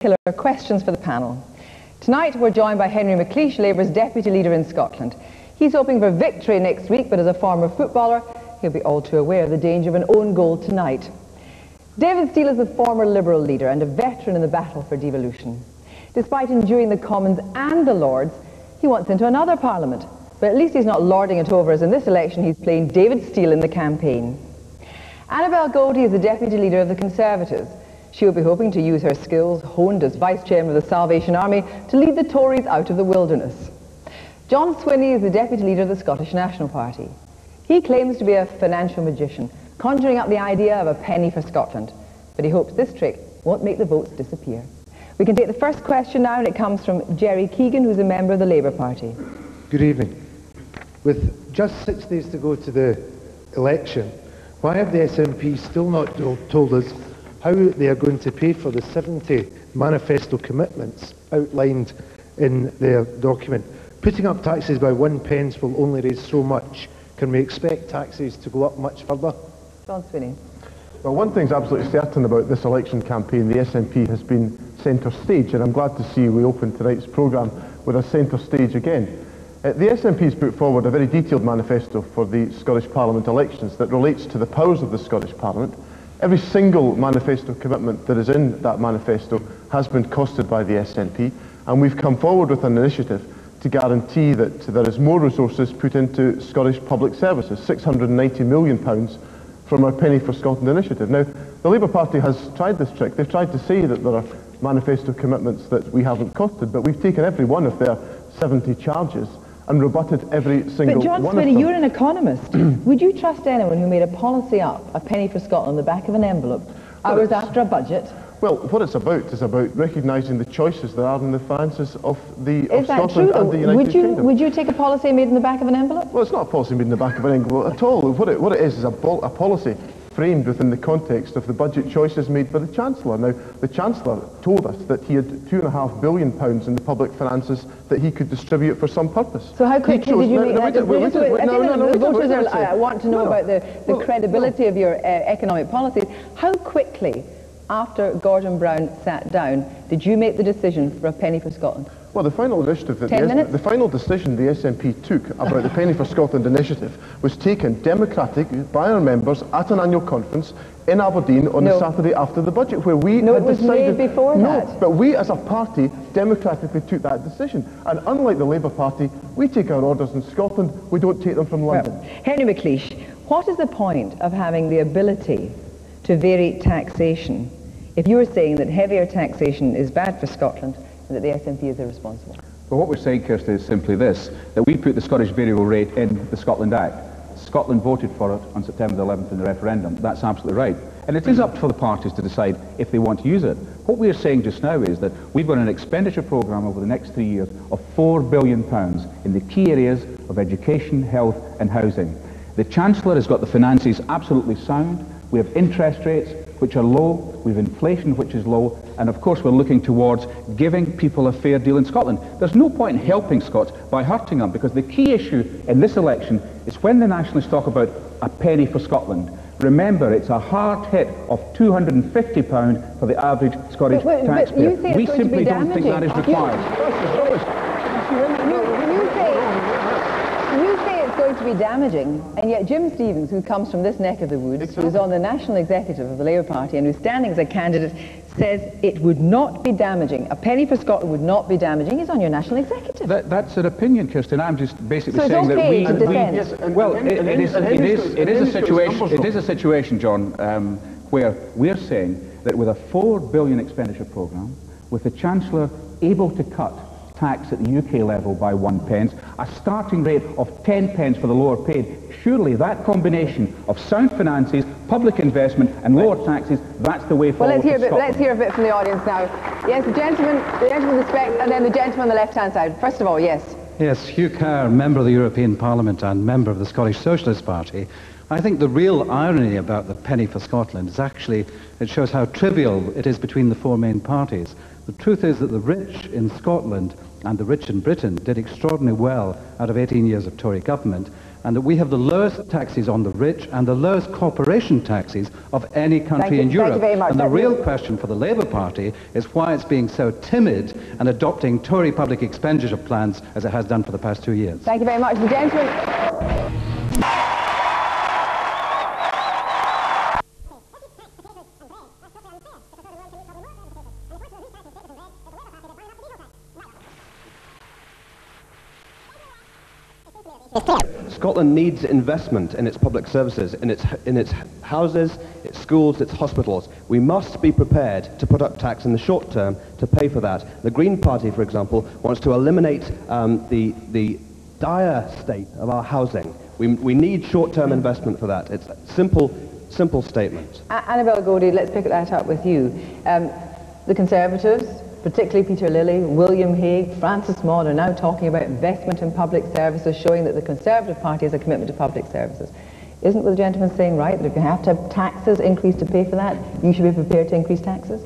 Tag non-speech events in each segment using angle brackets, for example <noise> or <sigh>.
killer questions for the panel. Tonight we're joined by Henry McLeish, Labour's Deputy Leader in Scotland. He's hoping for victory next week, but as a former footballer, he'll be all too aware of the danger of an own goal tonight. David Steel is a former Liberal leader and a veteran in the battle for devolution. Despite enduring the Commons and the Lords, he wants into another parliament. But at least he's not lording it over as in this election he's playing David Steel in the campaign. Annabel Goldie is the Deputy Leader of the Conservatives. She'll be hoping to use her skills, honed as Vice Chairman of the Salvation Army, to lead the Tories out of the wilderness. John Swinney is the Deputy Leader of the Scottish National Party. He claims to be a financial magician, conjuring up the idea of a penny for Scotland. But he hopes this trick won't make the votes disappear. We can take the first question now, and it comes from Jerry Keegan, who's a member of the Labour Party. Good evening. With just six days to go to the election, why have the SNP still not told us how they are going to pay for the 70 manifesto commitments outlined in their document. Putting up taxes by one pence will only raise so much. Can we expect taxes to go up much further? John Swinney. Well, one thing's absolutely certain about this election campaign. The SNP has been centre stage, and I'm glad to see we open tonight's programme with a centre stage again. Uh, the SNP has put forward a very detailed manifesto for the Scottish Parliament elections that relates to the powers of the Scottish Parliament, Every single manifesto commitment that is in that manifesto has been costed by the SNP, and we've come forward with an initiative to guarantee that there is more resources put into Scottish public services, £690 million from our Penny for Scotland initiative. Now, the Labour Party has tried this trick. They've tried to say that there are manifesto commitments that we haven't costed, but we've taken every one of their 70 charges and rebutted every single but John one Swinney, you're an economist. <clears throat> Would you trust anyone who made a policy up, a penny for Scotland, the back of an envelope, hours well, after a budget? Well, what it's about is about recognising the choices that are in the finances of, the, of Scotland true? and the United would you, Kingdom. Would you take a policy made in the back of an envelope? Well, it's not a policy made in the back of an envelope at all. What it, what it is is a, a policy framed within the context of the budget choices made by the Chancellor. Now, the Chancellor told us that he had two and a half billion pounds in the public finances that he could distribute for some purpose. So how quickly did you make that decision? No, no, no, voters are, I want to know about the, the well, credibility of your uh, economic policies. How quickly, after Gordon Brown sat down, did you make the decision for a penny for Scotland? Well, the final initiative that the, the, final decision the SNP took about the Penny for Scotland initiative was taken democratically by our members at an annual conference in Aberdeen on no. the Saturday after the budget, where we no, had it was decided. Made before no, that. but we as a party democratically took that decision. And unlike the Labour Party, we take our orders in Scotland, we don't take them from London. Well, Henry McLeish, what is the point of having the ability to vary taxation if you are saying that heavier taxation is bad for Scotland? That the SNP is irresponsible? Well, what we're saying, Kirsty, is simply this, that we put the Scottish variable rate in the Scotland Act. Scotland voted for it on September 11th in the referendum. That's absolutely right. And it is up for the parties to decide if they want to use it. What we are saying just now is that we've got an expenditure programme over the next three years of £4 billion in the key areas of education, health and housing. The Chancellor has got the finances absolutely sound. We have interest rates which are low, we have inflation which is low, and of course we're looking towards giving people a fair deal in Scotland. There's no point in helping Scots by hurting them, because the key issue in this election is when the Nationalists talk about a penny for Scotland. Remember, it's a hard hit of £250 for the average Scottish but, but, taxpayer. But we simply don't think that is required. To be damaging, and yet Jim Stevens, who comes from this neck of the woods, exactly. who's on the national executive of the Labour Party and who's standing as a candidate, says it would not be damaging. A penny for Scotland would not be damaging. He's on your national executive. That, that's an opinion, Kirsten. I'm just basically so saying okay that we... we yes, well, it, it, is, it, is, it is a situation, it is a situation, John, um, where we're saying that with a four billion expenditure programme, with the Chancellor able to cut tax at the UK level by one pence, a starting rate of 10 pence for the lower paid. Surely that combination of sound finances, public investment and lower taxes, that's the way forward Well, let's hear, a bit, let's hear a bit from the audience now. Yes, the gentleman, the gentleman the spec, and then the gentleman on the left-hand side. First of all, yes. Yes, Hugh Kerr, member of the European Parliament and member of the Scottish Socialist Party. I think the real irony about the penny for Scotland is actually it shows how trivial it is between the four main parties. The truth is that the rich in Scotland and the rich in Britain did extraordinarily well out of 18 years of Tory government. and that we have the lowest taxes on the rich and the lowest corporation taxes of any country you- in thank you Europe. very much. And the real question for the Labour Party is why it's being so timid and adopting Tory public expenditure plans as it has done for the past two years. Thank you very much. The gentleman... Scotland needs investment in its public services, in its, in its houses, its schools, its hospitals. We must be prepared to put up tax in the short term to pay for that. The Green Party, for example, wants to eliminate um, the, the dire state of our housing. We, we need short-term investment for that. It's a simple, simple statement. Annabel Goldie, let's pick that up with you. Um, the Conservatives, particularly Peter Lilley, William Hague, Francis Maude, are now talking about investment in public services, showing that the Conservative Party has a commitment to public services. Isn't the gentleman saying right that if you have to have taxes increased to pay for that, you should be prepared to increase taxes?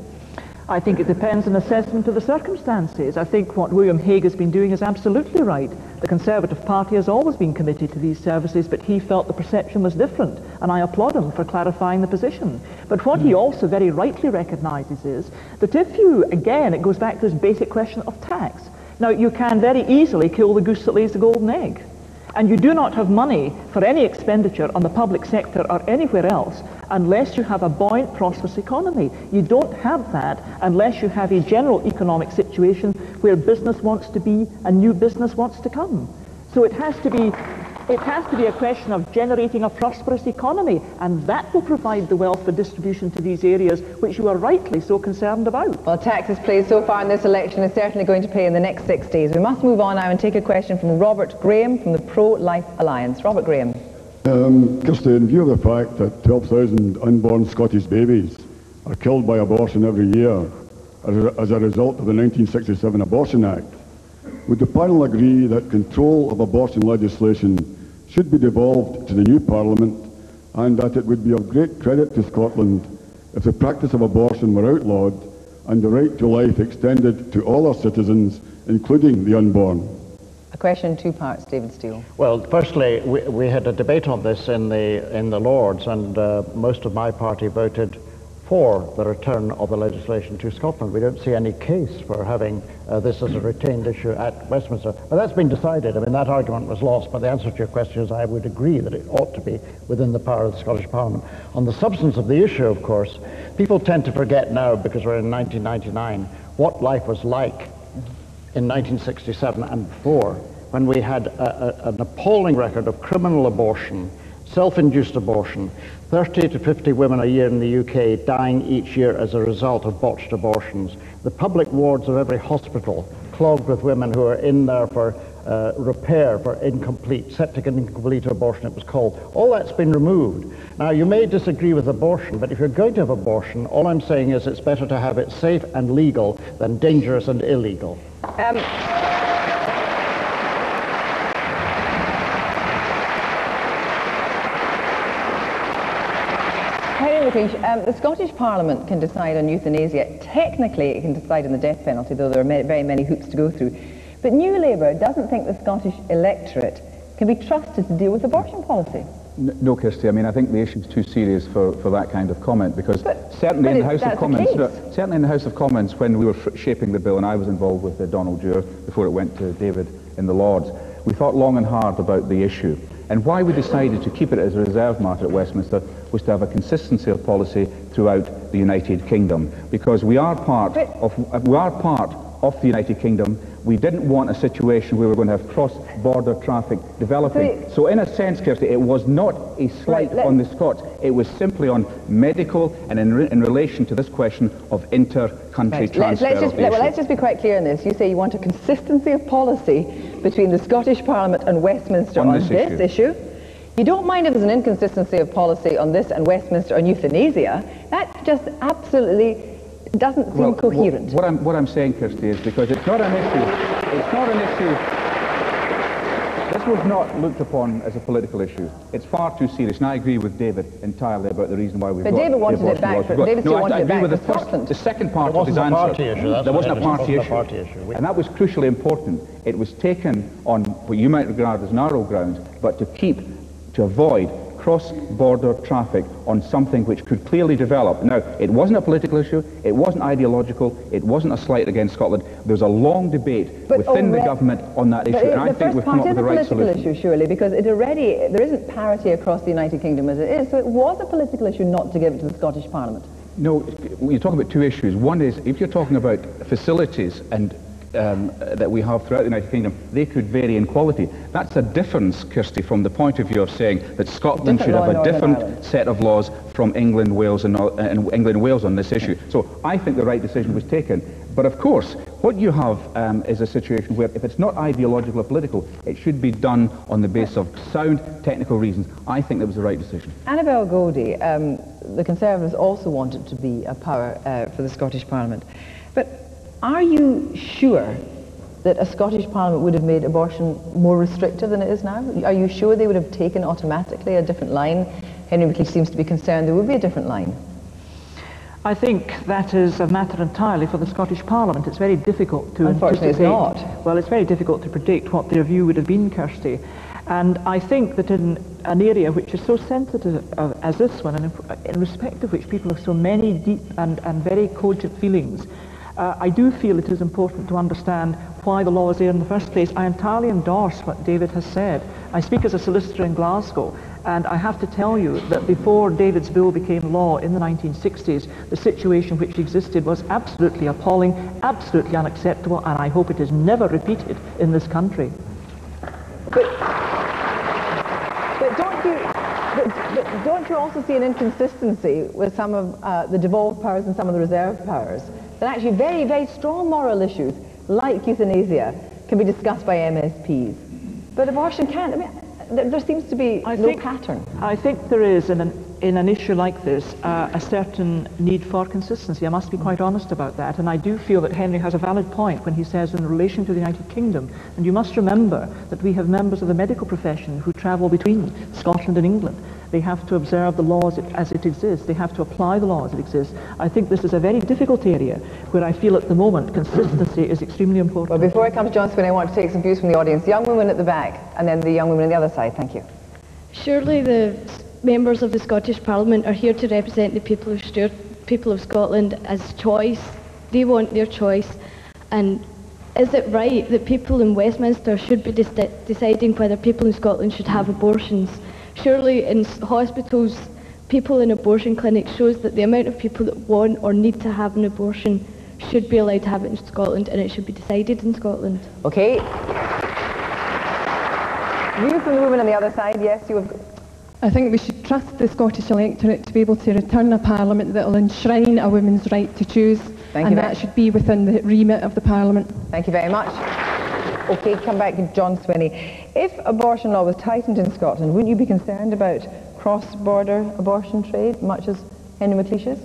I think it depends on assessment of the circumstances. I think what William Hague has been doing is absolutely right. The Conservative Party has always been committed to these services, but he felt the perception was different, and I applaud him for clarifying the position. But what he hmm. also very rightly recognises is that if you, again, it goes back to this basic question of tax. Now, you can very easily kill the goose that lays the golden egg. And you do not have money for any expenditure on the public sector or anywhere else unless you have a buoyant, prosperous economy. You don't have that unless you have a general economic situation where business wants to be and new business wants to come. So it has to be it has to be a question of generating a prosperous economy, and that will provide the wealth for distribution to these areas which you are rightly so concerned about. Well, taxes has played so far in this election is certainly going to play in the next six days. We must move on now and take a question from Robert Graham from the Pro-Life Alliance. Robert Graham. Um, Kirsty, in view of the fact that 12,000 unborn Scottish babies are killed by abortion every year as a result of the 1967 Abortion Act, would the panel agree that control of abortion legislation should be devolved to the new Parliament and that it would be of great credit to Scotland if the practice of abortion were outlawed and the right to life extended to all our citizens, including the unborn? A question in two parts, David Steel. Well, firstly, we, we had a debate on this in the in the Lords, and uh, most of my party voted for the return of the legislation to Scotland. We don't see any case for having uh, this as a retained issue at Westminster. But that's been decided. I mean, that argument was lost. But the answer to your question is I would agree that it ought to be within the power of the Scottish Parliament. On the substance of the issue, of course, people tend to forget now, because we're in 1999, what life was like in 1967 and before, when we had a, a, an appalling record of criminal abortion, self-induced abortion, 30 to 50 women a year in the UK dying each year as a result of botched abortions, the public wards of every hospital clogged with women who are in there for uh, repair for incomplete, septic and incomplete abortion it was called. All that's been removed. Now you may disagree with abortion, but if you're going to have abortion, all I'm saying is it's better to have it safe and legal than dangerous and illegal. Um, Um, the Scottish Parliament can decide on euthanasia. Technically, it can decide on the death penalty, though there are very many hoops to go through. But New Labour doesn't think the Scottish electorate can be trusted to deal with abortion policy. No, Kirsty. I mean, I think the issue is too serious for, for that kind of comment because But- certainly but in the House of Commons, no, certainly in the House of Commons, when we were f- shaping the bill, and I was involved with uh, Donald Dewar before it went to David in the Lords, we thought long and hard about the issue. And why we decided to keep it as a reserve matter at Westminster was to have a consistency of policy throughout the United Kingdom, because we are part of uh, we are part of the United Kingdom. We didn't want a situation where we were going to have cross-border traffic developing. So- So in a sense, Kirsty, it was not a slight Right, on the Scots. It was simply on medical and in, re- in relation to this question of inter-country Right. Let's, let's, just, well, let's just be quite clear on this. You say you want a consistency of policy between the Scottish Parliament and Westminster On on, this this, issue. issue. You don't mind if there's an inconsistency of policy on this and Westminster on euthanasia. That just absolutely doesn't seem Well, coherent. What I'm, what I'm saying, Kirsty, is because it's not an issue, it's not an issue, This was not looked upon as a political issue. It's far too serious, and I agree with David entirely about the reason why we've But got David wanted it abortion back laws for- David no, still I, wanted I it agree back with the for first, Scotland. the second part of his wasn't answer. party issue, there wasn't a is. It party wasn't issue, a party issue. And that was crucially important. It was taken on what you might regard as narrow grounds, but to keep, to avoid cross-border traffic on something which could clearly develop. Now, it wasn't a political issue, it wasn't ideological, it wasn't a slight against Scotland. There was a long debate But within the government on that issue, and I think we've come up with is the a right political issue, surely, because it already there isn't parity across the United Kingdom as it is. So it was a political issue not to give it to the Scottish Parliament. No, you're talking about two issues. One is if you're talking about facilities and um, that we have throughout the United Kingdom, they could vary in quality. That's a difference, Kirsty, from the point of view of saying that Scotland should have a different Ireland. set of laws from England, Wales, and, Nor- and England Wales on this issue. So I think the right decision was taken. But of course, what you have um, is a situation where if it's not ideological or political, it should be done on the basis of sound technical reasons. I think that was the right decision. Annabel Goldie, um, the Conservatives also wanted to be a power uh, for the Scottish Parliament. Are you sure that a Scottish Parliament would have made abortion more restrictive than it is now? Are you sure they would have taken automatically a different line? Henry McLeish seems to be concerned there would be a different line. I think that is a matter entirely for the Scottish Parliament. It's very difficult to Unfortunately, it's not. Well, it's very difficult to predict what their view would have been, Kirsty. And I think that in an area which is so sensitive as this one, and in, in respect of which people have so many deep and, and very cogent feelings, uh, I do feel it is important to understand why the law is there in the first place. I entirely endorse what David has said. I speak as a solicitor in Glasgow, and I have to tell you that before David's bill became law in the 1960s, the situation which existed was absolutely appalling, absolutely unacceptable, and I hope it is never repeated in this country. But don't you, but, but don't you also see an inconsistency with some of uh, the devolved powers and some of the reserved powers? That actually very, very strong moral issues, like euthanasia, can be discussed by MSPs. But abortion can't. I mean, there, there seems to be I no think- pattern. I think there is, in an, in an issue like this, uh, a certain need for consistency. I must be quite honest about that. And I do feel that Henry has a valid point when he says in relation to the United Kingdom, and you must remember that we have members of the medical profession who travel between Scotland and England. They have to observe the laws as it exists. They have to apply the laws as it exists. I think this is a very difficult area where I feel at the moment consistency is extremely important. But before I come to John Swin, I want to take some views from the audience. The Young woman at the back, and then the young woman on the other side. Thank you. Surely the members of the Scottish Parliament are here to represent the people of Stuart, people of Scotland as choice. They want their choice. And is it right that people in Westminster should be deci- deciding whether people in Scotland should have abortions? Surely in hospitals, people in abortion clinics shows that the amount of people that want or need to have an abortion should be allowed to have it in Scotland and it should be decided in Scotland. Okay. You from the woman on the other side. Yes, you have. I think we should trust the Scottish electorate to be able to return a parliament that will enshrine a woman's right to choose, Thank and you that very- should be within the remit of the parliament. Thank you very much. Okay, come back to John Swinney. If abortion law was tightened in Scotland, wouldn't you be concerned about cross-border abortion trade, much as Henry McLeish is?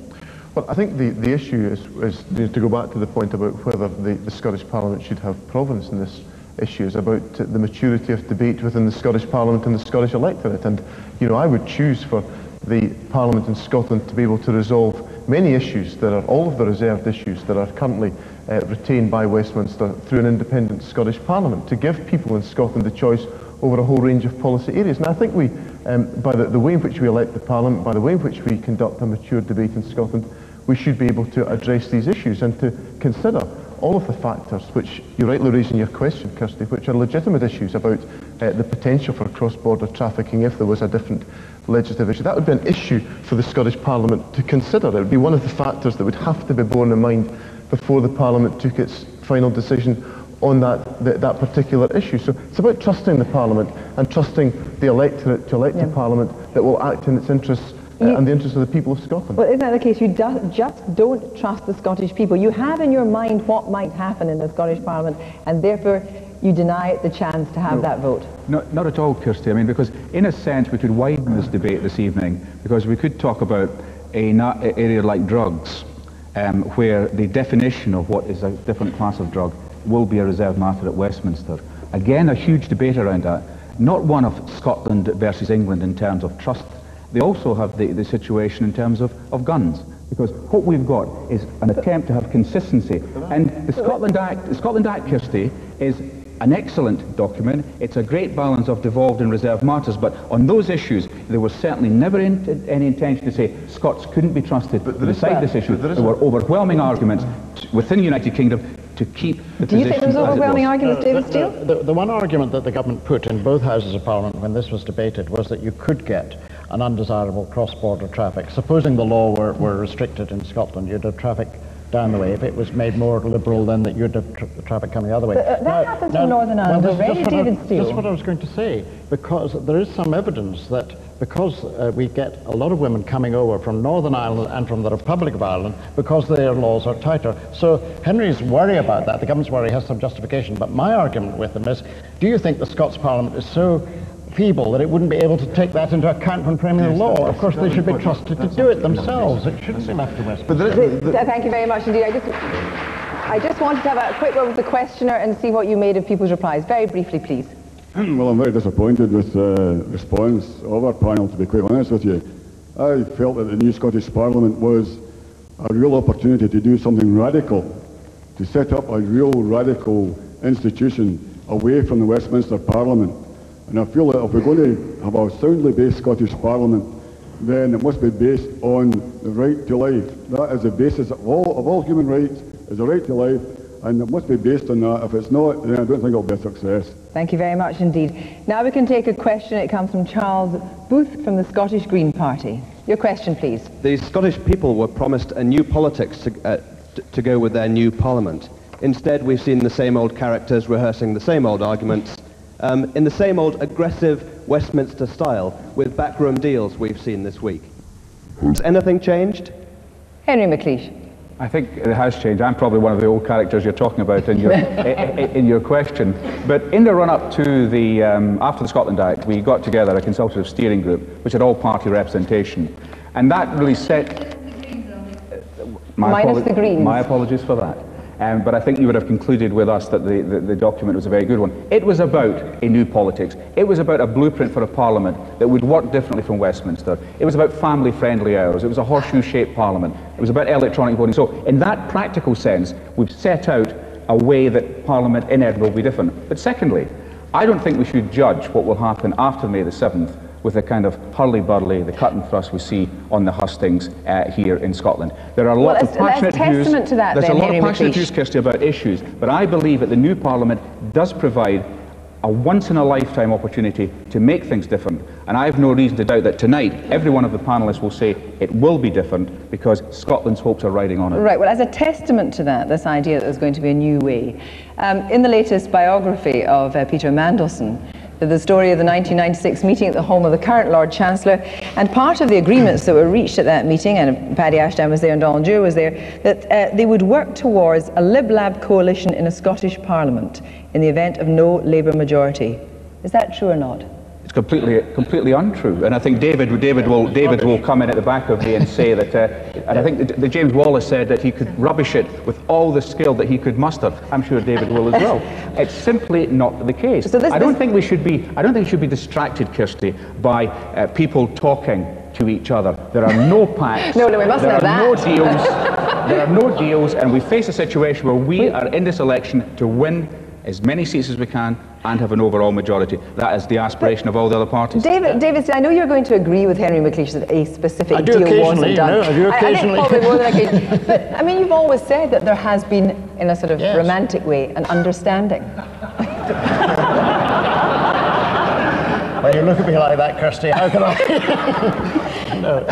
Well, I think the, the issue is, is to go back to the point about whether the, the Scottish Parliament should have province in this issue is about the maturity of debate within the Scottish Parliament and the Scottish electorate. And, you know, I would choose for the Parliament in Scotland to be able to resolve many issues that are all of the reserved issues that are currently uh, retained by Westminster through an independent Scottish Parliament to give people in Scotland the choice over a whole range of policy areas. And I think we, um, by the, the way in which we elect the Parliament, by the way in which we conduct a mature debate in Scotland, we should be able to address these issues and to consider all of the factors which you rightly raise in your question, Kirsty, which are legitimate issues about uh, the potential for cross-border trafficking if there was a different legislative issue. That would be an issue for the Scottish Parliament to consider. It would be one of the factors that would have to be borne in mind before the Parliament took its final decision on that, that, that particular issue. So it's about trusting the Parliament and trusting the electorate to elect a Parliament that will act in its interests uh, You- and the interests of the people of Scotland. Well, isn't that the case? You do, just don't trust the Scottish people. You have in your mind what might happen in the Scottish Parliament, and therefore you deny it the chance to have that vote. Not, not at all, Kirsty. I mean, because in a sense we could widen this debate this evening because we could talk about a na- a area like drugs, um, where the definition of what is a different class of drug will be a reserved matter at Westminster. Again, a huge debate around that. not one of Scotland versus England in terms of trust. They also have the, the situation in terms of, of guns. Because what we've got is an attempt to have consistency. And the Scotland Act, the Scotland Act, Kirsty, is an excellent document. It's a great balance of devolved and reserved matters, but on those issues, there was certainly never in, any intention to say Scots couldn't be trusted to decide this issue. There, there were overwhelming arguments within the United Kingdom to keep the Do you think there was overwhelming arguments, uh, David Steel? The, the, the one argument that the government put in both houses of parliament when this was debated was that you could get an undesirable cross-border traffic. Supposing the law were, were restricted in Scotland, you'd have traffic down the way. If it was made more liberal, then that you'd have tra traffic coming the other way. But, uh, that now, happens now, in Northern Ireland well, already, David Steel. That's what I was going to say, because there is some evidence that because uh, we get a lot of women coming over from Northern Ireland and from the Republic of Ireland because their laws are tighter. So Henry's worry about that, the government's worry has some justification, but my argument with them is, do you think the Scots Parliament is so feeble that it wouldn't be able to take that into account when framing the law. Of course, they should be trusted to do it themselves. It shouldn't be left to Westminster. Thank you very much indeed. I just, I just wanted to have a quick word with the questioner and see what you made of people's replies. Very briefly, please. <clears throat> Well, I'm very disappointed with the response of our panel, to be quite honest with you. I felt that the new Scottish Parliament was a real opportunity to do something radical, to set up a real radical institution away from the Westminster Parliament and I feel that if we're going to have a soundly based Scottish Parliament, then it must be based on the right to life. That is the basis of all, of all human rights, is the right to life, and it must be based on that. If it's not, then I don't think it'll be a success. Thank you very much indeed. Now we can take a question. It comes from Charles Booth from the Scottish Green Party. Your question, please. The Scottish people were promised a new politics to, uh, to go with their new parliament. Instead, we've seen the same old characters rehearsing the same old arguments um, in the same old aggressive Westminster style with backroom deals we've seen this week. Has anything changed? Henry McLeish. I think it has changed. I'm probably one of the old characters you're talking about in your, <laughs> in your question. But in the run-up to the, um, after the Scotland Act, we got together a consultative steering group, which had all party representation. And that really set... My Minus the Greens. My apologies for that. Um, but I think you would have concluded with us that the, the, the, document was a very good one. It was about a new politics. It was about a blueprint for a parliament that would work differently from Westminster. It was about family-friendly hours. It was a horseshoe-shaped parliament. It was about electronic voting. So in that practical sense, we've set out a way that parliament in Edinburgh will be different. But secondly, I don't think we should judge what will happen after May the 7th with the kind of hurly-burly, the cut and thrust we see on the hustings uh, here in Scotland. There are a lot well, of passionate views. To that, there's then, a lot Henry of passionate views, Kirsty, about issues, but I believe that the new Parliament does provide a once-in-a-lifetime opportunity to make things different. And I have no reason to doubt that tonight every one of the panellists will say it will be different because Scotland's hopes are riding on it. Right, well, as a testament to that, this idea that there's going to be a new way, um, in the latest biography of uh, Peter Mandelson, the story of the 1996 meeting at the home of the current Lord Chancellor, and part of the agreements that were reached at that meeting, and Paddy Ashdown was there and Donald Dewar was there, that uh, they would work towards a Lib-Lab coalition in a Scottish Parliament in the event of no Labour majority. Is that true or not? It's completely, completely untrue. And I think David, David, will, David will come in at the back of me and say <laughs> that, uh, and I think that, that James Wallace said that he could rubbish it with all the skill that he could muster. I'm sure David will as well. <laughs> it's simply not the case. So this, I don't think we should be, I don't think we should be distracted, Kirsty, by uh, people talking to each other. There are no <laughs> pacts. no, no, we must there are that. no deals. there are no deals, and we face a situation where we are in this election to win as many seats as we can and have an overall majority. That is the aspiration but of all the other parties. David, David, I know you're going to agree with Henry McLeish that a specific I deal wasn't done. No, I do occasionally. I, I think probably more than occasionally. <laughs> but I mean, you've always said that there has been, in a sort of yes. romantic way, an understanding. <laughs> when you look at me like that, Kirsty, how can I? <laughs> no,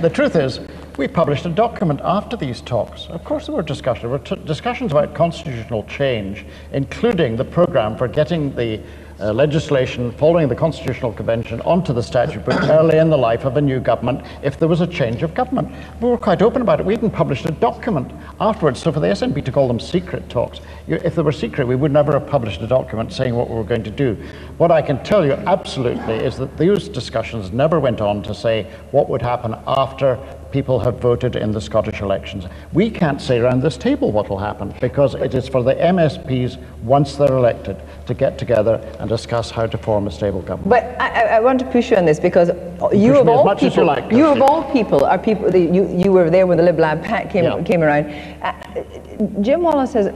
the truth is, we published a document after these talks. Of course, there were discussions. There were discussions about constitutional change, including the program for getting the uh, legislation following the Constitutional Convention onto the statute book <coughs> early in the life of a new government if there was a change of government. We were quite open about it. We even published a document afterwards. So for the SNP to call them secret talks, you, if they were secret, we would never have published a document saying what we were going to do. What I can tell you absolutely is that those discussions never went on to say what would happen after people have voted in the Scottish elections. We can't say around this table what will happen because it is for the MSPs, once they're elected, to get together and discuss how to form a stable government. But I, I- want to push you on this because you Push of all people, you like, you of all people are people. You you were there when the Lib Lab pack came Yeah. came around. Uh, Jim Wallace has,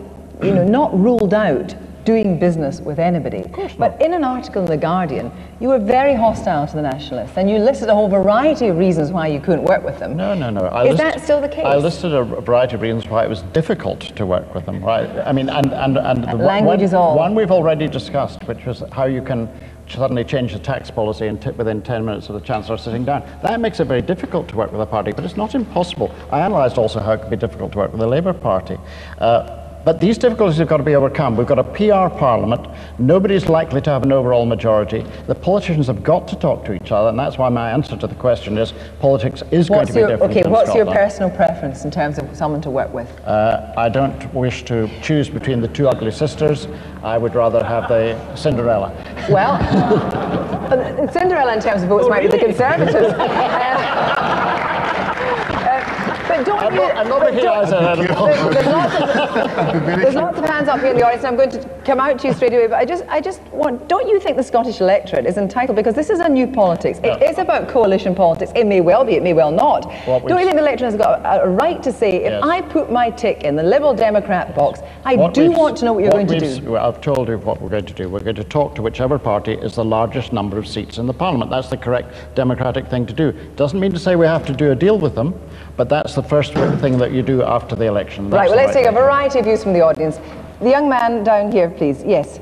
you know, not ruled out doing business with anybody. But in an article in the Guardian, you were very hostile to the Nationalists, and you listed a whole variety of reasons why you couldn't work with them. No, no, no. I Is list- that still the case? I listed a variety of reasons why it was difficult to work with them. Right? I mean, and and and the one- Language one, is all. one we've already discussed, which was how you can suddenly change the tax policy within 10 minutes of the chancellor sitting down. That makes it very difficult to work with a party, but it's not impossible. I analysed also how it could be difficult to work with the Labour Party. Uh, but these difficulties have got to be overcome. We've got a PR parliament. Nobody's likely to have an overall majority. The politicians have got to talk to each other, and that's why my answer to the question is politics is going What's to be your different. okay? What's your personal preference in terms of someone to work with? Uh, I don't wish to choose between the two ugly sisters. I would rather have the Cinderella. Well, <laughs> uh, Cinderella in terms of votes might be the Conservatives. <laughs> Don't I'm you? not, I'm not but making don't- eyes at it. There's, lots of, <laughs> there's lots of hands up here in the audience. and I'm going to come out to you straight away. But I just, I just want. Don't you think the Scottish electorate is entitled because this is a new politics? It is about coalition politics. It may well be. It may well not. What don't you think the electorate has got a, a right to say, if Yes. I put my tick in the Liberal Democrat box, I What do want to know what you're going to do? well, I've told you what we're going to do. We're going to talk to whichever party is the largest number of seats in the Parliament. That's the correct democratic thing to do. Doesn't mean to say we have to do a deal with them, but that's the first thing that you do after the election. That's Right, well, let's take a variety of views from the audience. The young man down here, please. Yes.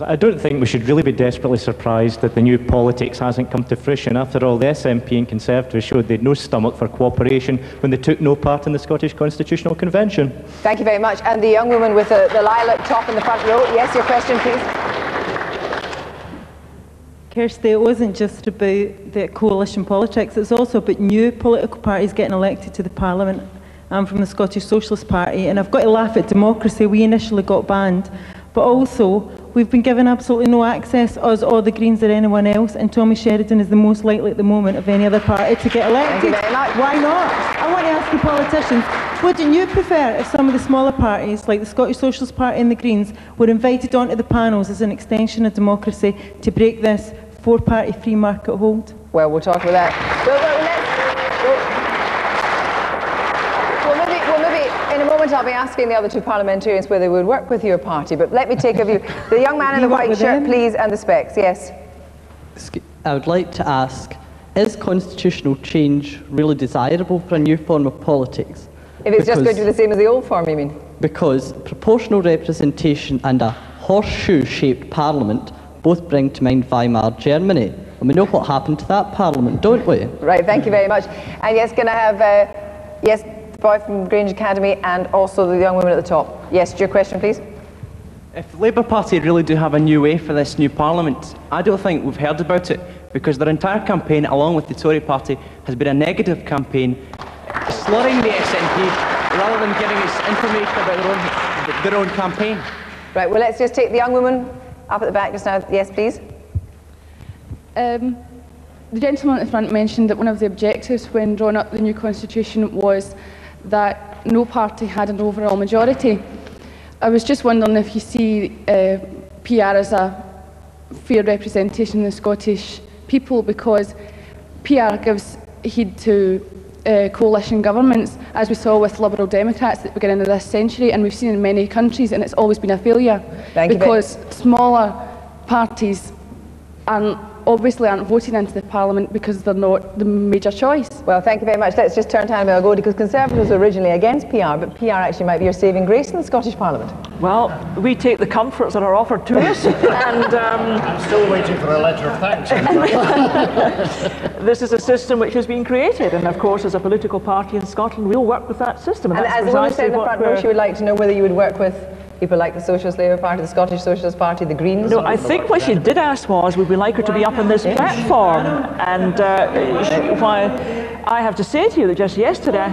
I don't think we should really be desperately surprised that the new politics hasn't come to fruition. After all, the SNP and Conservatives showed they had no stomach for cooperation when they took no part in the Scottish Constitutional Convention. Thank you very much. And the young woman with the, the lilac top in the front row. Yes, your question, please. Kirsty, it wasn't just about the coalition politics, it's also about new political parties getting elected to the Parliament. I'm from the Scottish Socialist Party, and I've got to laugh at democracy. We initially got banned, but also we've been given absolutely no access, us or the Greens or anyone else, and Tommy Sheridan is the most likely at the moment of any other party to get elected. Why not? I want to ask the politicians, wouldn't you prefer if some of the smaller parties, like the Scottish Socialist Party and the Greens, were invited onto the panels as an extension of democracy to break this four-party free market hold? Well, we'll talk about that. Well, well, let's, well, well, maybe, well, maybe in a moment I'll be asking the other two parliamentarians whether they would work with your party, but let me take a view. <laughs> The young man in the white shirt, them? please, and the specs. Yes. I would like to ask, is constitutional change really desirable for a new form of politics? If it's just going to be the same as the old form, you mean? Because proportional representation and a horseshoe-shaped parliament both bring to mind Weimar Germany. And we know what happened to that parliament, don't we? Right, thank you very much. And yes, can I have, uh, yes, the boy from Grange Academy and also the young woman at the top. Yes, your question, please. If the Labour Party really do have a new way for this new Parliament, I don't think we've heard about it because their entire campaign, along with the Tory Party, has been a negative campaign, slurring the SNP rather than giving us information about their own, their own campaign. Right, well, let's just take the young woman up at the back just now. Yes, please. Um, the gentleman the front mentioned that one of the objectives when drawing up the new constitution was that no party had an overall majority. I was just wondering if you see uh, PR as a fair representation of the Scottish people because PR gives heed to uh, coalition governments, as we saw with Liberal Democrats at the beginning of this century, and we've seen in many countries, and it's always been a failure Thank because smaller parties aren't, obviously aren't voting into the Parliament because they're not the major choice. Well, thank you very much. Let's just turn to Annabel Goldie because Conservatives were originally against PR, but PR actually might be your saving grace in the Scottish Parliament. Well, we take the comforts that are offered to us, <laughs> and um, I'm still waiting for a letter of thanks. <laughs> this is a system which has been created. And of course, as a political party in Scotland, we'll work with that system. And that's as the woman said in the precisely front row, we're- she would like to know whether you would work with people like the Socialist Labour Party, the Scottish Socialist Party, the Greens. No, I think what she did ask was, would we like her to be up on this platform? And uh, she, why I have to say to you that just yesterday,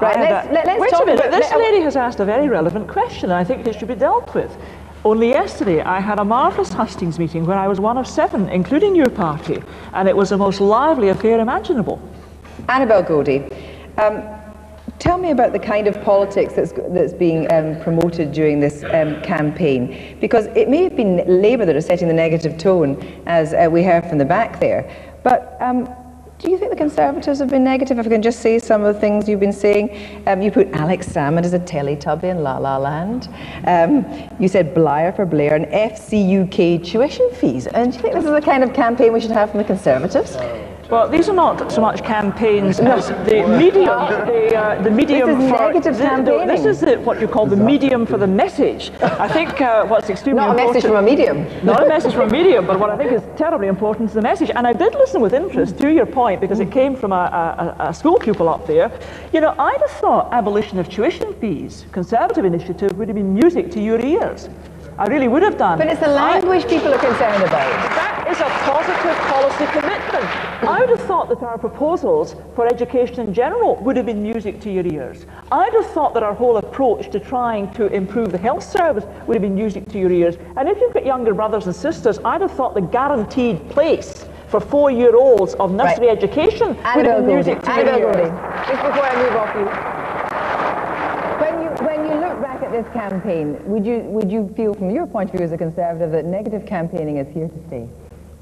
Right, let's- a- let's wait a minute. about- This lady has asked a very relevant question, and I think it should be dealt with. Only yesterday, I had a marvellous hustings meeting where I was one of seven, including your party, and it was the most lively affair imaginable. Annabel Goldie, um, tell me about the kind of politics that's, that's being um, promoted during this um, campaign. Because it may have been Labour that are setting the negative tone, as uh, we heard from the back there. But um, do you think the Conservatives have been negative? If I can just say some of the things you've been saying. Um, you put Alex Salmond as a Teletubby in La La Land. Um, you said Blair for Blair and FCUK tuition fees. And do you think this is the kind of campaign we should have from the Conservatives? Well, these are not so much campaigns as the medium, the, uh, the medium This is for negative the- campaigning. this is the, what you call the medium for the message. I think uh, what's extremely Not a message from a medium. Not a message from a medium, but what I think is terribly important is the message. And I did listen with interest to your point because it came from a, a, a school pupil up there. You know, I'd have thought abolition of tuition fees, Conservative initiative, would have been music to your ears. I really would have done. But it's the language people are concerned about. That is a positive policy commitment. I would have thought that our proposals for education in general would have been music to your ears. I'd have thought that our whole approach to trying to improve the health service would have been music to your ears. And if you've got younger brothers and sisters, I'd have thought the guaranteed place for four-year-olds of nursery Right. education would have been music to your ears. Just before I move off you. When you, when you look back at this campaign, would you, would you feel from your point of view as a Conservative that negative campaigning is here to stay?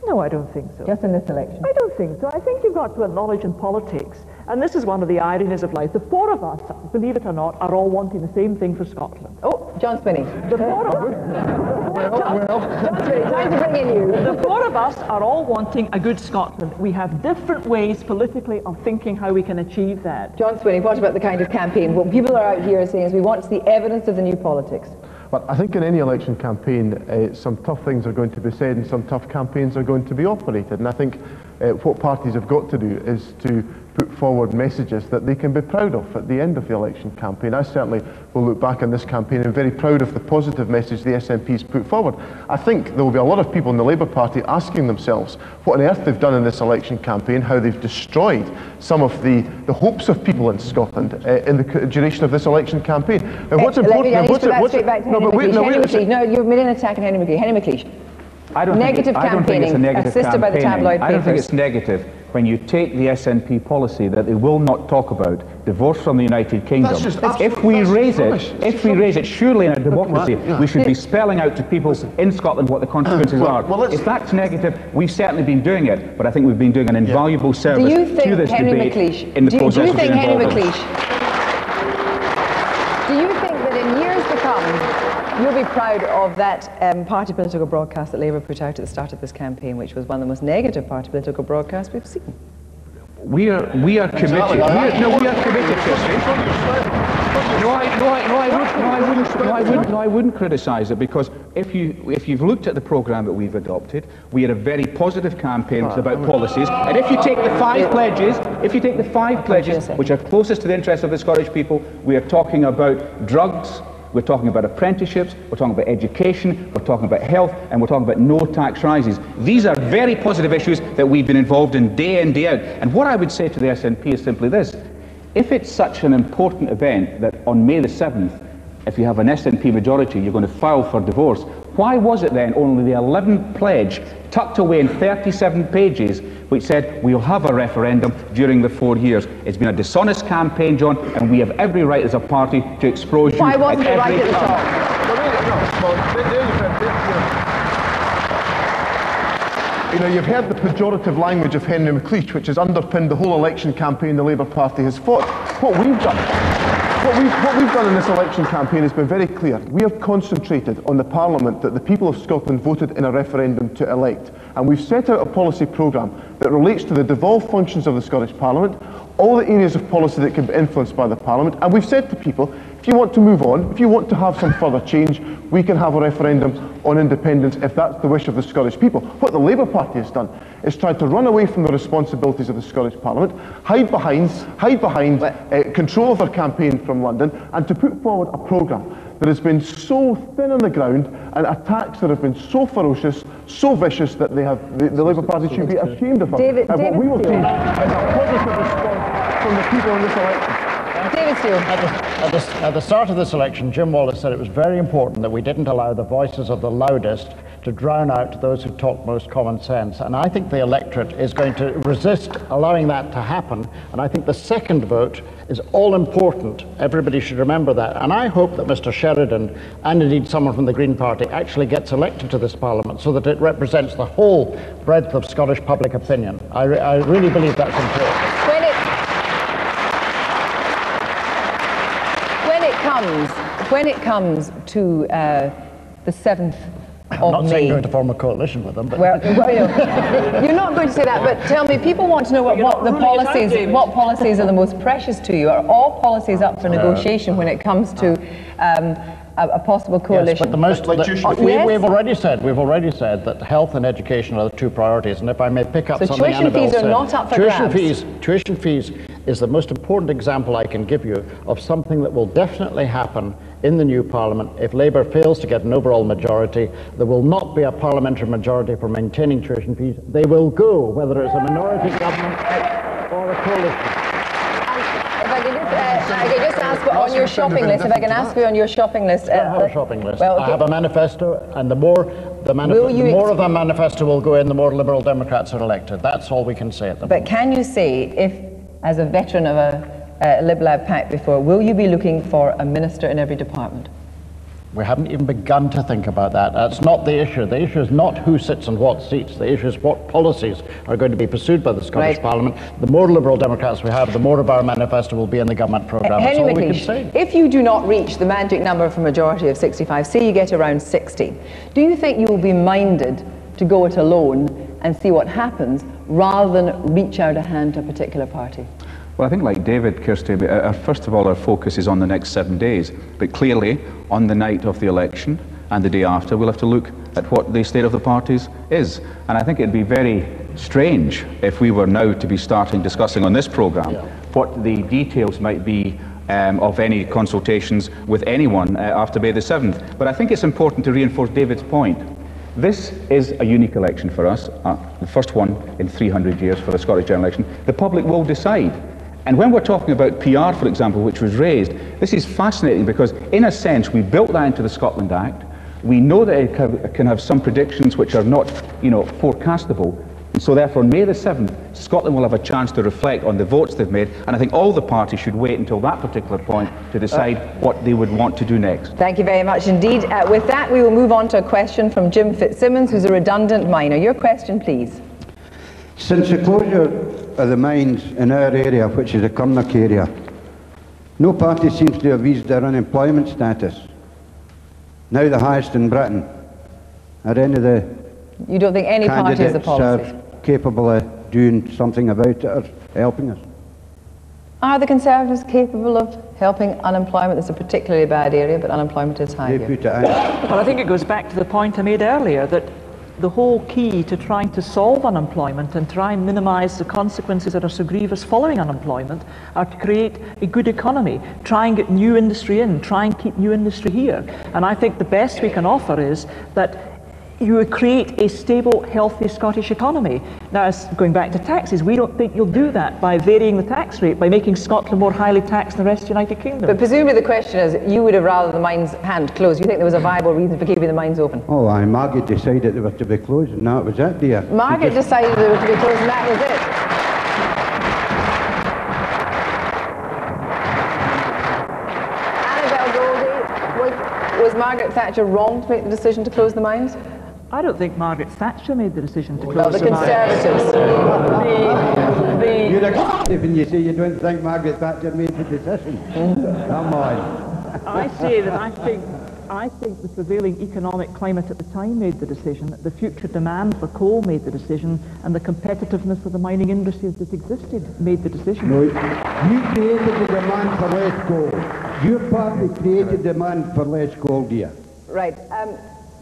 No, I don't think so. Just in this election? I don't think so. I think you've got to acknowledge in politics, and this is one of the ironies of life, the four of us, believe it or not, are all wanting the same thing for Scotland. Oh, John Swinney. The four of us. John Swinney, time to bring in you. The four of us are all wanting a good Scotland. We have different ways politically of thinking how we can achieve that. John Swinney, what about the kind of campaign? What people are out here saying is we want to see evidence of the new politics. But I think in any election campaign, uh, some tough things are going to be said and some tough campaigns are going to be operated. And I think uh, what parties have got to do is to put forward messages that they can be proud of at the end of the election campaign. I certainly will look back on this campaign and very proud of the positive message the SNP's put forward. I think there will be a lot of people in the Labour Party asking themselves what on earth they've done in this election campaign, how they've destroyed some of the, the hopes of people in Scotland uh, in the duration of this election campaign. Now, what's let me- important... Now, need what's it- what's it- back to no, Henry but wait, no, Henry wait. No, you've made an attack on Henry McLeish. Henry McLeish. I don't Negative think it, I don't think it's a campaigning, negative assisted by the campaigning. tabloid I don't think it's negative when you take the SNP policy that they will not talk about divorce from the United Kingdom. If we raise it, It's if we raise it, surely in a democracy, we should be spelling out to people in Scotland what the consequences Well, are. well, if that's negative, we've certainly been doing it, but I think we've been doing an invaluable service to this Henry debate McLeish? in the do, do you think Henry. McLeish? Do you think that in years to come, you'll be proud of that um, party political broadcast that Labour put out at the start of this campaign, which was one of the most negative party political broadcasts we've seen? We are, we are committed. We are, no, we are committed to it. No, I, no, I, no, I, would, no, I wouldn't, no, I wouldn't, no, I wouldn't criticise it because if you, if you've looked at the programme that we've adopted, we had a very positive campaign It's about policies. And if you take the five pledges, if you take the five pledges, which are closest to the interests of the Scottish people, we are talking about drugs, we're talking about apprenticeships, we're talking about education, we're talking about health, and we're talking about no tax rises. These are very positive issues that we've been involved in day in, day out. And what I would say to the SNP is simply this. If it's such an important event that on May the 7th, if you have an SNP majority, you're going to file for divorce, why was it then only the 11th pledge tucked away in 37 pages which said we'll have a referendum during the four years? It's been a dishonest campaign, John, and we have every right as a party to expose you Why wasn't at it right every at the top? You know, you've heard the pejorative language of Henry McLeish, which has underpinned the whole election campaign the Labour Party has fought. What we've done, what we've, what we've done in this election campaign has been very clear. We have concentrated on the Parliament that the people of Scotland voted in a referendum to elect. And we've set out a policy programme that relates to the devolved functions of the Scottish Parliament, all the areas of policy that can be influenced by the Parliament. And we've said to people, if you want to move on, if you want to have some further change, we can have a referendum on independence if that's the wish of the Scottish people. What the Labour Party has done is tried to run away from the responsibilities of the Scottish Parliament, hide behind, hide behind uh, control of their campaign from London, and to put forward a programme that has been so thin on the ground and attacks that have been so ferocious, so vicious that they have the, the Labour Party should be ashamed of them. David- and David what we will see Steel. is a positive response from the people in this election. Steel. At the, at, the, at the start of this election, Jim Wallace said it was very important that we didn't allow the voices of the loudest to to drown out those who talk most common sense. And I think the electorate is going to resist allowing that to happen. And I think the second vote is all important. Everybody should remember that. And I hope that Mr. Sheridan, and indeed someone from the Green Party, actually gets elected to this Parliament so that it represents the whole breadth of Scottish public opinion. I, re- I really believe that's important. When it, when it comes, when it comes to uh, the 7th I'm of not May, saying you're going to form a coalition with them, but Well, well, you know, you're not going to say that, but tell me, people want to know what, what the ruling it out, policies, what policies are the most precious to you. Are all policies up for negotiation when it comes to um, a, a possible coalition? Yes, but the most, Uh, the, we, yes? we've already said, we've already said that health and education are the two priorities. And if I may pick up So something tuition Annabel fees are said, not up for tuition grabs? fees, tuition fees is the most important example I can give you of something that will definitely happen in the new parliament. If Labour fails to get an overall majority, there will not be a parliamentary majority for maintaining tuition fees. They will go, whether it's a minority government or a coalition. If I could just, uh, I could just ask on your shopping list, if I can ask you on your shopping list. I have a shopping list. Well, I have a manifesto, and the more the, the more of the manifesto will go in, the more Liberal Democrats are elected. That's all we can say at the moment. But can you say, if, as a veteran of a, a Lib Lab pact before, will you be looking for a minister in every department? We haven't even begun to think about that. That's not the issue. The issue is not who sits in what seats. The issue is what policies are going to be pursued by the Scottish Right. Parliament. The more Liberal Democrats we have, the more of our manifesto will be in the government programme. That's Henry all we can McLeish, say. if you do not reach the magic number for a majority of 65, say you get around 60, do you think you will be minded to go it alone and see what happens rather than reach out a hand to a particular party? Well, I think like David, Kirsty, uh, uh, first of all, our focus is on the next seven days. But clearly, on the night of the election and the day after, we'll have to look at what the state of the parties is. And I think it'd be very strange if we were now to be starting discussing on this programme what the details might be um, of any consultations with anyone uh, after May the 7th. But I think it's important to reinforce David's point. This is a unique election for us, uh, the first one in 300 years for a Scottish general election. The public will decide. And when we're talking about PR, for example, which was raised, this is fascinating because, in a sense, we built that into the Scotland Act. We know that it can have some predictions which are not, you know, forecastable. And so, therefore, on May the 7th, Scotland will have a chance to reflect on the votes they've made. And I think all the parties should wait until that particular point to decide what they would want to do next. Thank you very much indeed. Uh, with that, we will move on to a question from Jim Fitzsimmons, who's a redundant miner. Your question, please. Since the closure of the mines in our area, which is the Cumnock area, no party seems to have eased their unemployment status. Now the highest in Britain. Are any of the You don't think any party has the candidates policies? are capable of doing something about it or helping us? Are the Conservatives capable of helping unemployment? It's a particularly bad area, but unemployment is high. They here. put it out. Well, I think it goes back to the point I made earlier that the whole key to trying to solve unemployment and try and minimise the consequences that are so grievous following unemployment are to create a good economy, try and get new industry in, try and keep new industry here. And I think the best we can offer is that you would create a stable, healthy Scottish economy. Now, as going back to taxes, we don't think you'll do that by varying the tax rate, by making Scotland more highly taxed than the rest of the United Kingdom. But presumably the question is, you would have rather the mines hand closed. You think there was a viable reason for keeping the mines open? Oh, aye, Margaret decided they were to be closed, and that was it, dear. Margaret just- decided they were to be closed and that was it. Annabel Goldie, was, was Margaret Thatcher wrong to make the decision to close the mines? I don't think Margaret Thatcher made the decision to close Well, the the mines. Conservatives. The, the, You're a when you say you don't think Margaret Thatcher made the decision. Come on. I say that I think I think the prevailing economic climate at the time made the decision, that the future demand for coal made the decision, and the competitiveness of the mining industries that existed made the decision. No, you created the demand for less gold. Your party created demand for less coal, dear. Right. Um,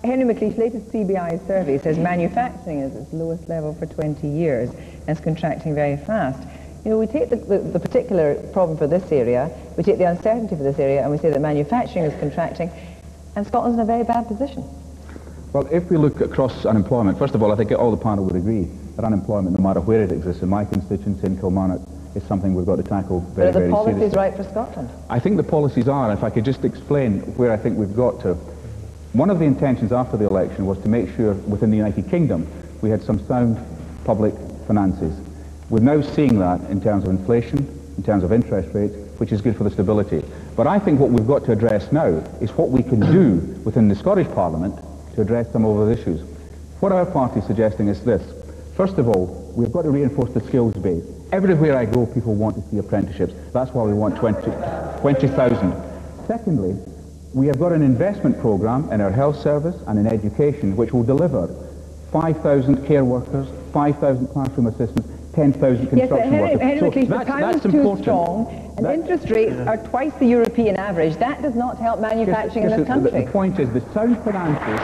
Henry McLeish, latest CBI survey says manufacturing is at its lowest level for 20 years and it's contracting very fast. You know, we take the, the, the particular problem for this area, we take the uncertainty for this area, and we say that manufacturing is contracting, and Scotland's in a very bad position. Well, if we look across unemployment, first of all, I think all the panel would agree that unemployment, no matter where it exists, in my constituency in Kilmarnock, is something we've got to tackle But very, are the very policies seriously. right for Scotland? I think the policies are, if I could just explain where I think we've got to. One of the intentions after the election was to make sure within the United Kingdom we had some sound public finances. We're now seeing that in terms of inflation, in terms of interest rates, which is good for the stability. But I think what we've got to address now is what we can do <clears throat> within the Scottish Parliament to address some of those issues. What our party is suggesting is this. First of all, we've got to reinforce the skills base. Everywhere I go, people want to see apprenticeships. That's why we want 20,000. 20, Secondly, we have got an investment programme in our health service and in education which will deliver 5,000 care workers, 5,000 classroom assistants, 10,000 construction yes, but Henry, workers. Henry so the that's, pound is too important. strong, and interest rates are twice the European average. That does not help manufacturing in this the, country. the point is the sound finances,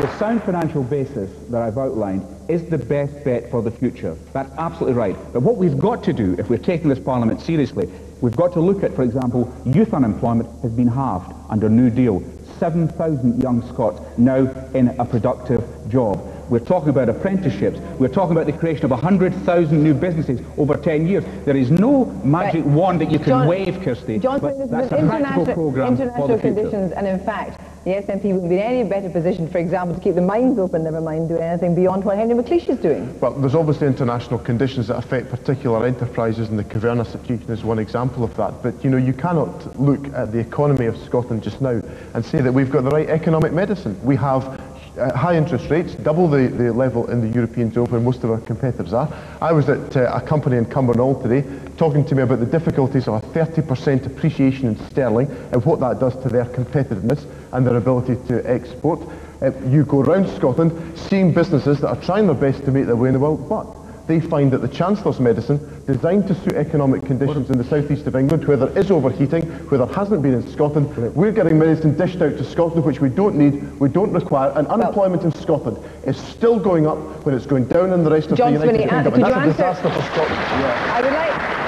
the, sound financial basis that I've outlined is the best bet for the future. That's absolutely right. But what we've got to do, if we're taking this Parliament seriously, we've got to look at, for example, youth unemployment has been halved under New Deal. 7,000 young Scots now in a productive job. We're talking about apprenticeships. We're talking about the creation of 100,000 new businesses over 10 years. There is no magic Right. wand that you can John- wave, Kirsty. John, but that's a practical international, programme for the future. conditions, and in fact, the SNP wouldn't be in any better position, for example, to keep the mines open, never mind doing anything beyond what Henry McLeish is doing. Well, there's obviously international conditions that affect particular enterprises, and the Kvaerner situation is one example of that. But, you know, you cannot look at the economy of Scotland just now and say that we've got the right economic medicine. We have uh, high interest rates, double the, the level in the European zone where most of our competitors are. I was at uh, a company in Cumbernauld today talking to me about the difficulties of a 30% appreciation in sterling and what that does to their competitiveness and their ability to export. Uh, you go around Scotland seeing businesses that are trying their best to make their way in the world, but they find that the Chancellor's medicine, designed to suit economic conditions in the southeast of England, where there is overheating, where there hasn't been in Scotland, we're getting medicine dished out to Scotland, which we don't need, we don't require, and unemployment in Scotland is still going up when it's going down in the rest of John the United Swinney, Kingdom, and that's a disaster for Scotland. I would like...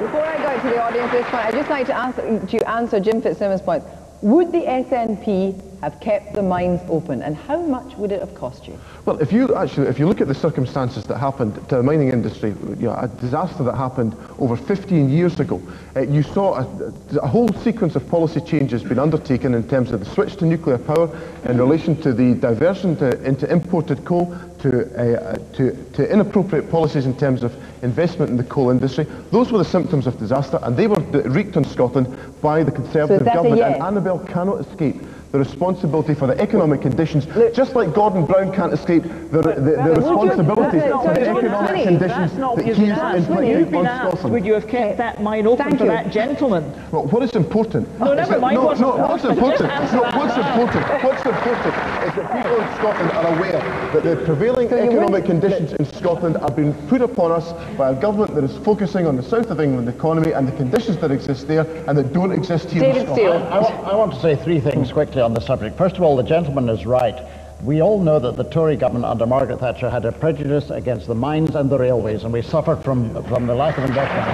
Before I go to the audience at this point, I'd just like to ask to answer Jim Fitzsimmons' point. Would the SNP have kept the mines open, and how much would it have cost you? Well, if you actually, if you look at the circumstances that happened to the mining industry, you know, a disaster that happened over 15 years ago, uh, you saw a, a whole sequence of policy changes being undertaken in terms of the switch to nuclear power, in relation to the diversion to, into imported coal, to, uh, to, to inappropriate policies in terms of investment in the coal industry. Those were the symptoms of disaster, and they were wreaked on Scotland by the Conservative a government. yes? And Annabel cannot escape the responsibility for the economic conditions, just like Gordon Brown can't escape the, the, the uh, Would you- responsibilities uh, uh, that's for the economic asked. conditions that what you've he's been asked. inflicted on asked, Scotland. would you have kept that mine open Thank for you. that gentleman? Well, what is important? No, is never that- mind No, what's no, important. what's important? No, what's now. important? What's important is that people in Scotland are aware that the prevailing So economic conditions in Scotland are being put upon us by a government that is focusing on the south of England economy and the conditions that exist there and that don't exist here in Scotland. Steel. I, wa- I want to say three things quickly on the subject. First of all, the gentleman is right. We all know that the Tory government under Margaret Thatcher had a prejudice against the mines and the railways, and we suffered from, from the lack of investment.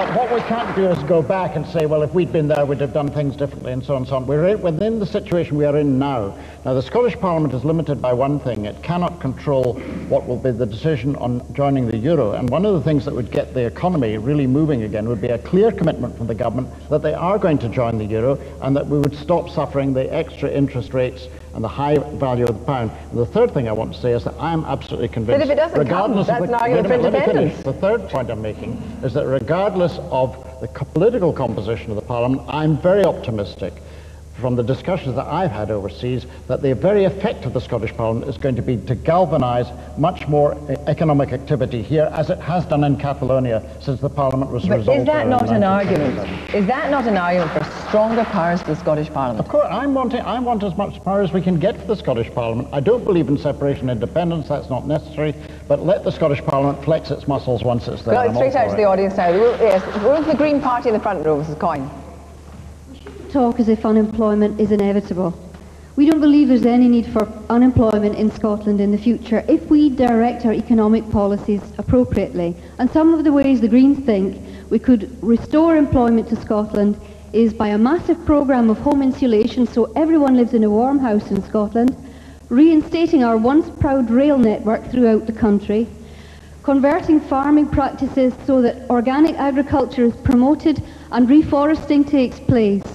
But, what we can't do is go back and say, well, if we'd been there, we'd have done things differently, and so on and so on. We're in- within the situation we are in now. Now, the Scottish Parliament is limited by one thing. It cannot control what will be the decision on joining the euro. And one of the things that would get the economy really moving again would be a clear commitment from the government that they are going to join the euro and that we would stop suffering the extra interest rates and the high value of the pound. And the third thing I want to say is that I am absolutely convinced, But if it doesn't come, that's of the, an argument wait a for minute, let me finish. independence. The third point I'm making is that regardless of the political composition of the Parliament, I'm very optimistic from the discussions that I've had overseas that the very effect of the Scottish Parliament is going to be to galvanise much more economic activity here as it has done in Catalonia since the Parliament was But resolved is that not an argument? Is that not an argument for stronger powers for the Scottish Parliament? Of course, I'm wanting, I want as much power as we can get for the Scottish Parliament. I don't believe in separation and independence, that's not necessary, but let the Scottish Parliament flex its muscles once it's there. Go straight out to the audience now. We'll- Yes, where's the Green Party in the front row, Mrs. Coyne? Talk as if unemployment is inevitable. We don't believe there's any need for unemployment in Scotland in the future if we direct our economic policies appropriately. And some of the ways the Greens think we could restore employment to Scotland is by a massive programme of home insulation so everyone lives in a warm house in Scotland, reinstating our once proud rail network throughout the country, converting farming practices so that organic agriculture is promoted and reforesting takes place,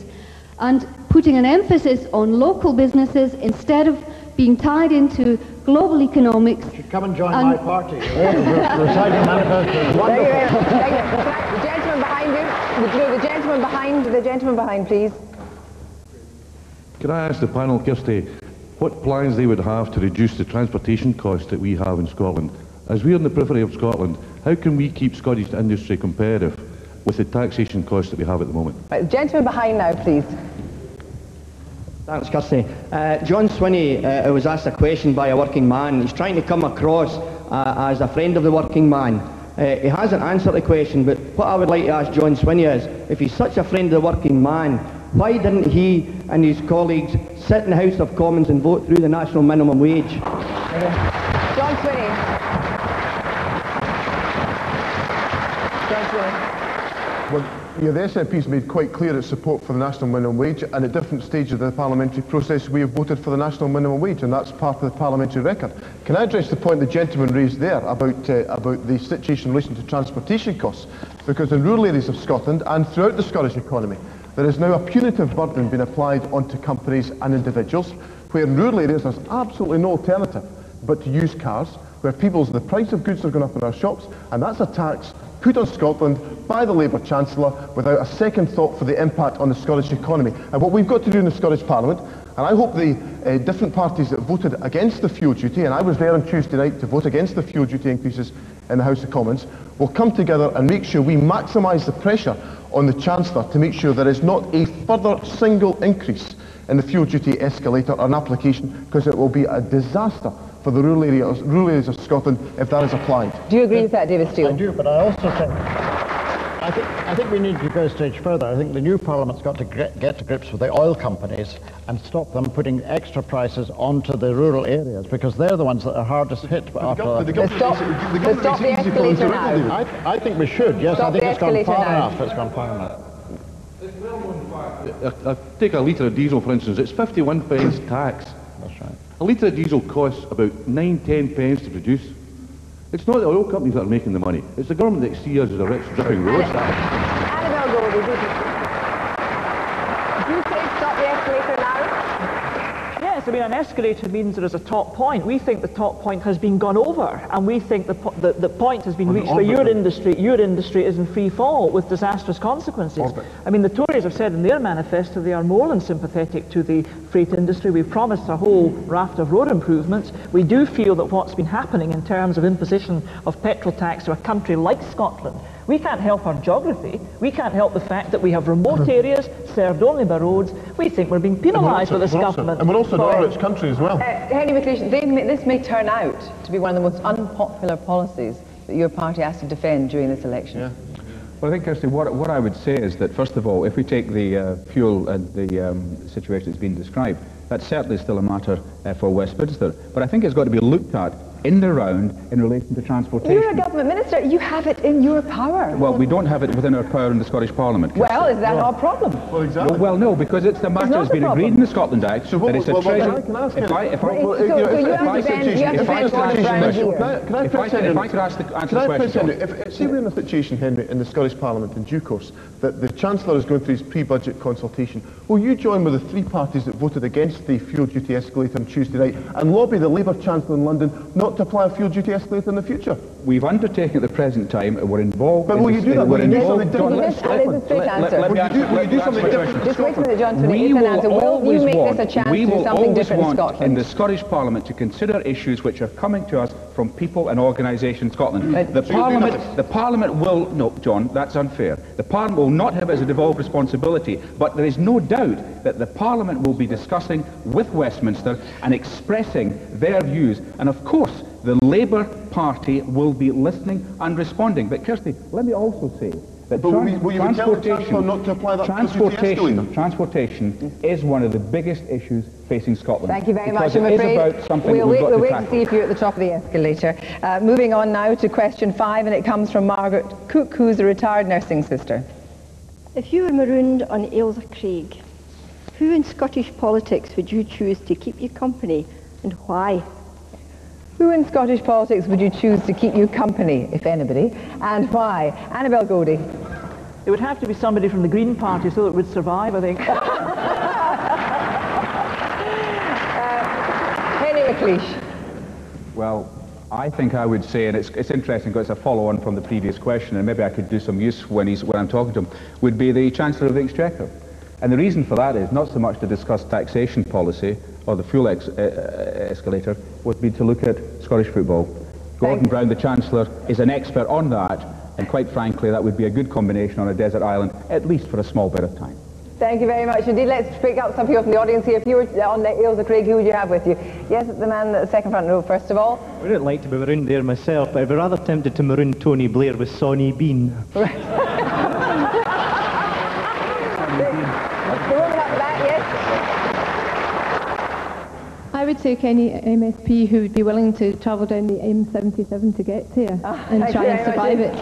and putting an emphasis on local businesses instead of being tied into global economics. Should Come and join and my party. Reciting manifesto. Thank you very much. Thank you. The gentleman behind you. The, the gentleman behind. The gentleman behind, please. Can I ask the panel, Kirsty, what plans they would have to reduce the transportation costs that we have in Scotland? As we're in the periphery of Scotland, how can we keep Scottish industry competitive with the taxation costs that we have at the moment? Right, the gentleman behind now, please. Thanks, Kirsty. Uh, John Swinney uh, was asked a question by a working man. He's trying to come across uh, as a friend of the working man. Uh, he hasn't answered the question, but what I would like to ask John Swinney is, if he's such a friend of the working man, why didn't he and his colleagues sit in the House of Commons and vote through the national minimum wage? John Swinney. John Swinney. Yeah, the SNP's made quite clear its support for the national minimum wage, and at different stages of the parliamentary process, we have voted for the national minimum wage, and that's part of the parliamentary record. Can I address the point the gentleman raised there about, uh, about the situation in relation to transportation costs? Because in rural areas of Scotland and throughout the Scottish economy, there is now a punitive burden being applied onto companies and individuals, where in rural areas there's absolutely no alternative but to use cars, where people's the price of goods are going up in our shops, and that's a tax put on Scotland by the Labour Chancellor without a second thought for the impact on the Scottish economy. And what we've got to do in the Scottish Parliament, and I hope the uh, different parties that voted against the fuel duty, and I was there on Tuesday night to vote against the fuel duty increases in the House of Commons, will come together and make sure we maximise the pressure on the Chancellor to make sure there is not a further single increase in the fuel duty escalator or an application, because it will be a disaster for the rural areas, rural areas of Scotland if that is applied. Do you agree with that, David Steel? I do, but I also think I think, I think we need to go a stage further. I think the new Parliament's got to get, get to grips with the oil companies and stop them putting extra prices onto the rural areas because they're the ones that are hardest hit after the government stop, the the stop the escalator now. I, I think we should, yes. Stop I think it's gone far now. enough. It's gone far enough. I, I uh, uh, take a litre of diesel, for instance, it's 51 pence tax. That's right. A litre of diesel costs about 9, 10 pence to produce. It's not the oil companies that are making the money. It's the government that see us as a rich, dripping roads. Annabel Goldie, do you, did you say stop the escalator now? Yes, I mean, an escalator means there is a top point. We think the top point has been gone over, and we think the, po- the, the point has been On reached where your industry, your industry is in free fall with disastrous consequences. Orbit. I mean, the Tories have said in their manifesto they are more than sympathetic to the freight industry. We've promised a whole raft of road improvements. We do feel that what's been happening in terms of imposition of petrol tax to a country like Scotland we can't help our geography. We can't help the fact that we have remote areas served only by roads. We think we're being penalised by this we're also- government. and we're also for- an rich country as well. Uh, Henry McLeish, they may, this may turn out to be one of the most unpopular policies that your party has to defend during this election. Well, I think, Kirsty, what, what I would say is that, first of all, if we take the uh, fuel and the um, situation that's been described, that's certainly still a matter uh, for Westminster. But I think it's got to be looked at in the round in relation to transportation. You're a government minister. You have it in your power. Well, we don't have it within our power in the Scottish Parliament. Kirsty. Well, is that our problem? Well, exactly. Well, well, no, because it's the matter not that's the been problem. agreed in the Scotland Act So what- that it's a well, well, treasure. can I ask if I, if I, Well, so- so you have to defend- you have to if I defend ask- around you. Can I, can I If I press could- Henry- if I could ask the- answer can the question, if, if, say we're in a situation, Henry, in the Scottish Parliament in due course, that the Chancellor is going through his pre-budget consultation, will you join with the three parties that voted against the fuel duty escalator on Tuesday night and lobby the Labour Chancellor in London not to apply a fuel duty escalator in the future? We've undertaken at the present time, and we're involved But in will you do that? we're Will you do something different let's- This is a straight let- let- let me Will you answer- do- will you do something different? Just wait for the Johnson. We It's an will answer. Will always you make want, this a chance we to do will something always different in want in the Scottish Parliament to consider issues which are coming to us from people and organisations in Scotland. Right. The So you'll do Parliament, the Parliament will no, John, that's unfair. The Parliament will not have it as a devolved responsibility, but there is no doubt that the Parliament will be discussing with Westminster and expressing their views, and of course the Labour Party will be listening and responding. But Kirsty, let me also say that But will trans- you- will you transportation, not to apply that transportation, transportation is one of the biggest issues facing Scotland. Thank you very much. I'm it is afraid about something we'll we've wait, got we'll to wait tackle. to see if you're at the top of the escalator. Uh, moving on now to question five, and it comes from Margaret Cook, who's a retired nursing sister. If you were marooned on Ailsa Craig, who in Scottish politics would you choose to keep you company and why? Who in Scottish politics would you choose to keep you company, if anybody, and why? Annabel Goldie. It would have to be somebody from the Green Party so that it would survive, I think. <laughs> uh, Henry McLeish. Well, I think I would say, and it's, it's interesting because it's a follow-on from the previous question, and maybe I could do some use when, he's, when I'm talking to him, would be the Chancellor of the Exchequer. And the reason for that is not so much to discuss taxation policy or the fuel ex- uh, escalator, would be to look at Scottish football. Gordon Brown, the Chancellor, is an expert on that, and quite frankly, that would be a good combination on a desert island, at least for a small bit of time. Thank you very much indeed. Let's pick up some people from the audience here. If you were on the Ailsa Craig, who would you have with you? Yes, the man at the second front row, first of all. I wouldn't like to be marooned there myself, but I'd be rather tempted to maroon Tony Blair with Sawney Bean. <laughs> I would take any MSP who would be willing to travel down the M77 to get here Ah, <laughs> and try and survive it.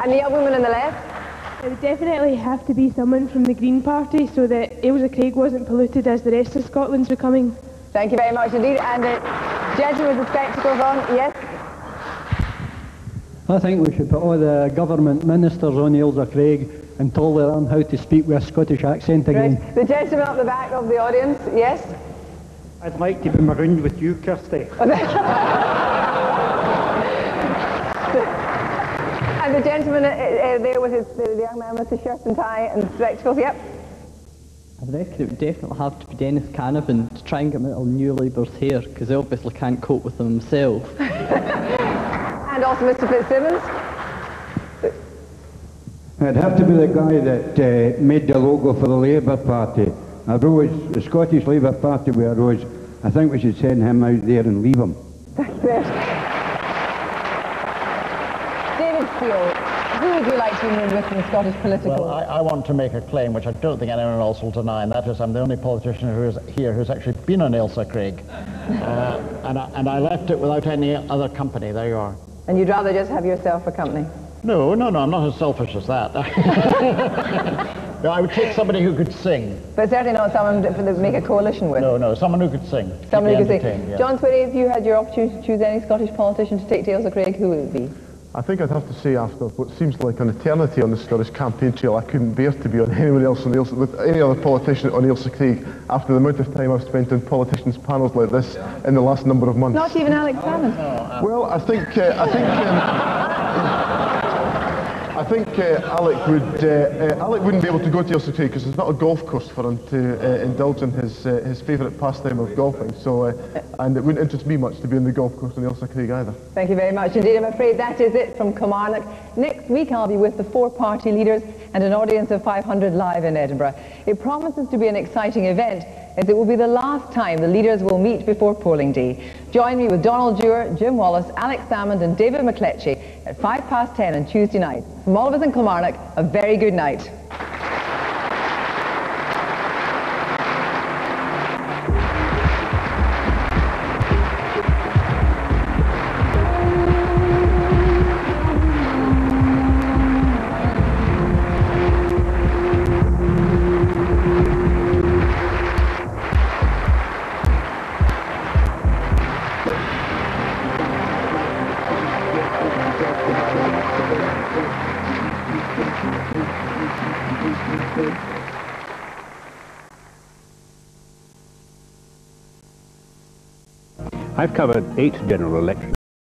And the young woman on the left? It would definitely have to be someone from the Green Party so that Ailsa Craig wasn't polluted as the rest of Scotland's becoming. Thank you very much indeed. And the gentleman with the spectacles on, yes? I think we should put all the government ministers on Ailsa Craig and tell them how to speak with a Scottish accent again. Right. The gentleman up the back of the audience, yes? I'd like to be marooned with you, Kirsty. <laughs> And the gentleman uh, uh, there with his, the, the young man with the shirt and tie and spectacles, yep. I reckon it would definitely have to be Dennis Canavan to try and get him out of New Labour's hair, because they obviously can't cope with them himself. <laughs> And also Mr Fitzsimmons. It'd have to be the guy that uh, made the logo for the Labour Party. A Rose, the Scottish Labour Party with a rose. I think we should send him out there and leave him. David Steel, who would you like to be with in the Scottish political? Well, I, I want to make a claim which I don't think anyone else will deny, and that is I'm the only politician who is here who's actually been on Ailsa Craig. <laughs> Uh, and, I, and I left it without any other company. There you are. And you'd rather just have yourself for company? No, no, no, I'm not as selfish as that. <laughs> no, I would take somebody who could sing. But certainly not someone to, to make a coalition with. No, no, someone who could sing. Someone who could sing. yeah. John Swinney, if you had your opportunity to choose any Scottish politician to take to Ailsa Craig, who would it be? I think I'd have to say after what seems like an eternity on the Scottish campaign trail, I couldn't bear to be on anyone else on Ailsa, with any other politician on Ailsa Craig after the amount of time I've spent on politicians' panels like this in the last number of months. Not even Alex Salmond. Well, I think uh, I think um, <laughs> I think uh, Alec would uh, uh, Alec wouldn't be able to go to Ailsa Craig because there's not a golf course for him to uh, indulge in his uh, his favourite pastime of golfing. So, uh, and it wouldn't interest me much to be on the golf course on Ailsa Craig either. Thank you very much indeed. I'm afraid that is it from Kilmarnock. Next week I'll be with the four party leaders and an audience of 500 live in Edinburgh. It promises to be an exciting event as it will be the last time the leaders will meet before polling day. Join me with Donald Dewar, Jim Wallace, Alex Salmond and David McLetchie at 5 past 10 on Tuesday night. From all of us in Kilmarnock, a very good night. Covered eight general elections.